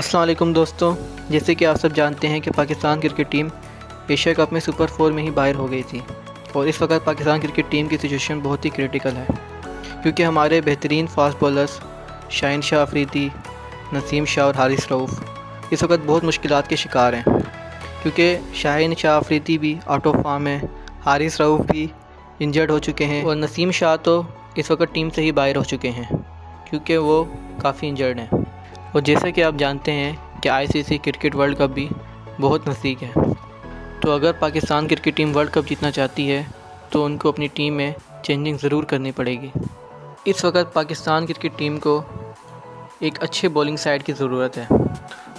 वालेकुम दोस्तों। जैसे कि आप सब जानते हैं कि Pakistan cricket team Asia cup में सुपर फोर में ही बाहर हो गई थी और इस वक्त पाकिस्तान क्रिकेट टीम की सिचुएशन बहुत ही क्रिटिकल है। क्योंकि हमारे बेहतरीन फास्ट बॉलर्स शाहिन शाह अफरीदी, नसीम शाह और हारिस रऊफ़ इस वक्त बहुत मुश्किल के शिकार हैं। क्योंकि शाहिन शाह अफरीदी भी आउट ऑफ़ फॉर्म है, हारिस रऊफ़ भी इंजर्ड हो चुके हैं और नसीम शाह तो इस वक्त टीम से ही बाहर हो चुके हैं, क्योंकि वो काफ़ी इंजर्ड हैं। और जैसा कि आप जानते हैं कि आईसीसी क्रिकेट वर्ल्ड कप भी बहुत नज़दीक है। तो अगर Pakistan cricket team world cup जीतना चाहती है तो उनको अपनी टीम में चेंजिंग ज़रूर करनी पड़ेगी। इस वक्त पाकिस्तान क्रिकेट टीम को एक अच्छे बॉलिंग साइड की ज़रूरत है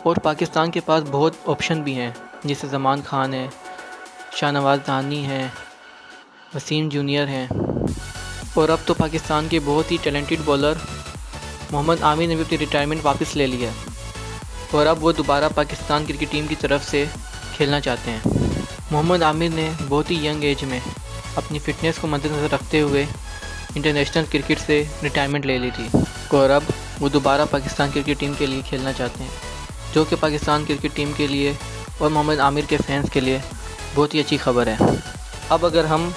और पाकिस्तान के पास बहुत ऑप्शन भी हैं, जैसे जमान खान है, शाहनवाज दानी हैं, वसीम जूनियर हैं। और अब तो पाकिस्तान के बहुत ही टैलेंटेड बॉलर मोहम्मद आमिर ने भी अपनी रिटायरमेंट वापस ले लिया। और अब वो दोबारा पाकिस्तान क्रिकेट टीम की तरफ़ से खेलना चाहते हैं। मोहम्मद आमिर ने बहुत ही यंग एज में अपनी फ़िटनेस को मद्देनज़र रखते हुए इंटरनेशनल क्रिकेट से रिटायरमेंट ले ली थी। और अब वो दोबारा पाकिस्तान क्रिकेट टीम के लिए खेलना चाहते हैं, जो कि पाकिस्तान क्रिकेट टीम के लिए और मोहम्मद आमिर के फैंस के लिए बहुत ही अच्छी खबर है। अब अगर हम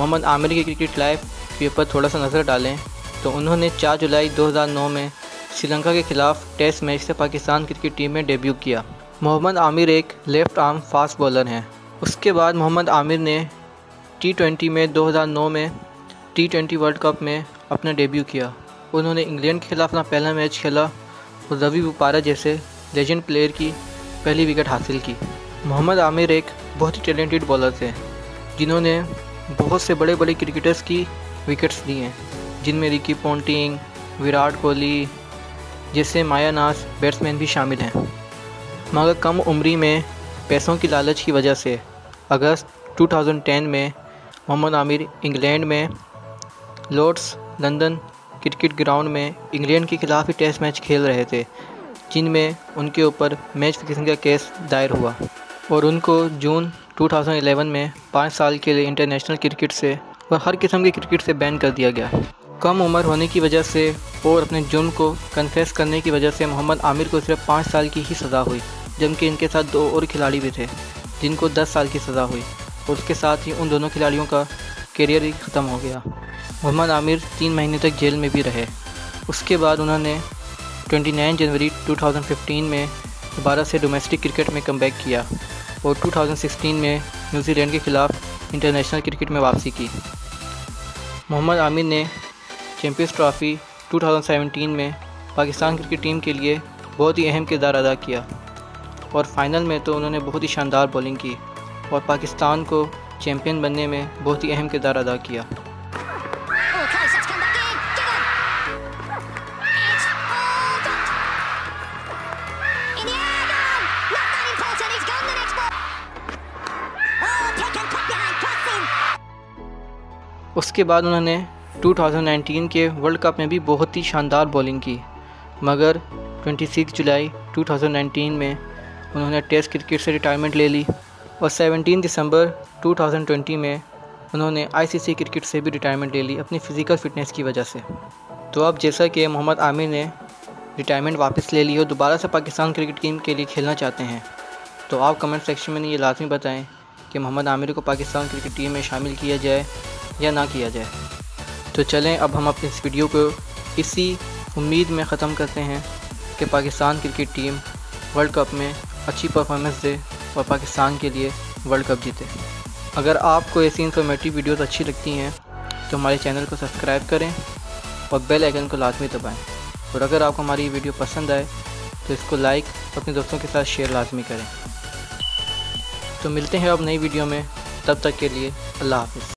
मोहम्मद आमिर की क्रिकेट लाइफ के ऊपर थोड़ा सा नज़र डालें तो उन्होंने 4 जुलाई 2009 में श्रीलंका के खिलाफ टेस्ट मैच से पाकिस्तान क्रिकेट टीम में डेब्यू किया। मोहम्मद आमिर एक लेफ़्ट आर्म फास्ट बॉलर हैं। उसके बाद मोहम्मद आमिर ने टी में 2009 में टी वर्ल्ड कप में अपना डेब्यू किया। उन्होंने इंग्लैंड के खिलाफ अपना पहला मैच खेला और रवि बुपारा जैसे लेजेंड प्लेयर की पहली विकेट हासिल की। मोहम्मद आमिर एक बहुत ही टैलेंटेड बॉलर थे, जिन्होंने बहुत से बड़े बड़े क्रिकेटर्स की विकेट्स दी हैं। जिनमें रिकी पोंटिंग विराट कोहली जैसे माया नाज बैट्समैन भी शामिल हैं। मगर कम उम्री में पैसों की लालच की वजह से अगस्त 2010 में मोहम्मद आमिर इंग्लैंड में, लॉर्ड्स लंदन क्रिकेट ग्राउंड में इंग्लैंड के खिलाफ ही टेस्ट मैच खेल रहे थे, जिनमें उनके ऊपर मैच फिक्सिंग का केस दायर हुआ। और उनको जून 2011 में पाँच साल के लिए इंटरनेशनल क्रिकेट से और हर किस्म के क्रिकेट से बैन कर दिया गया। कम उम्र होने की वजह से और अपने जुर्म को कन्फेस करने की वजह से मोहम्मद आमिर को सिर्फ़ पाँच साल की ही सज़ा हुई, जबकि इनके साथ दो और खिलाड़ी भी थे, जिनको दस साल की सज़ा हुई और उसके साथ ही उन दोनों खिलाड़ियों का करियर ही ख़त्म हो गया। मोहम्मद आमिर तीन महीने तक जेल में भी रहे। उसके बाद उन्होंने 29 जनवरी 2015 में दोबारा से डोमेस्टिक क्रिकेट में कम किया और 2016 में न्यूजीलैंड के ख़िलाफ़ इंटरनेशनल क्रिकेट में वापसी की। मोहम्मद आमिर ने चैम्पियंस ट्रॉफ़ी 2017 में पाकिस्तान क्रिकेट टीम के लिए बहुत ही अहम किरदार अदा किया। और फाइनल में तो उन्होंने बहुत ही शानदार बॉलिंग की और पाकिस्तान को चैम्पियन बनने में बहुत ही अहम किरदार अदा किया। उसके बाद उन्होंने 2019 के वर्ल्ड कप में भी बहुत ही शानदार बॉलिंग की, मगर 26 जुलाई 2019 में उन्होंने टेस्ट क्रिकेट से रिटायरमेंट ले ली और 17 दिसंबर 2020 में उन्होंने आईसीसी क्रिकेट से भी रिटायरमेंट ले ली अपनी फ़िज़िकल फ़िटनेस की वजह से। तो अब जैसा कि मोहम्मद आमिर ने रिटायरमेंट वापस ले ली और दोबारा से पाकिस्तान क्रिकेट टीम के लिए खेलना चाहते हैं तो आप कमेंट सेक्शन में ये लाजमी बताएँ कि मोहम्मद आमिर को पाकिस्तान क्रिकेट टीम में शामिल किया जाए या ना किया जाए। तो चलें, अब हम अपनी इस वीडियो को इसी उम्मीद में ख़त्म करते हैं कि Pakistan cricket team world cup में अच्छी परफॉर्मेंस दे और पाकिस्तान के लिए वर्ल्ड कप जीते। अगर आपको ऐसी इन्फॉर्मेटिव वीडियोस अच्छी लगती हैं तो हमारे चैनल को सब्सक्राइब करें और बेल आइकन को लाजमी दबाएँ। और अगर आपको हमारी वीडियो पसंद आए तो इसको लाइक अपने दोस्तों के साथ शेयर लाजमी करें। तो मिलते हैं अब नई वीडियो में। तब तक के लिए अल्लाह हाफिज़।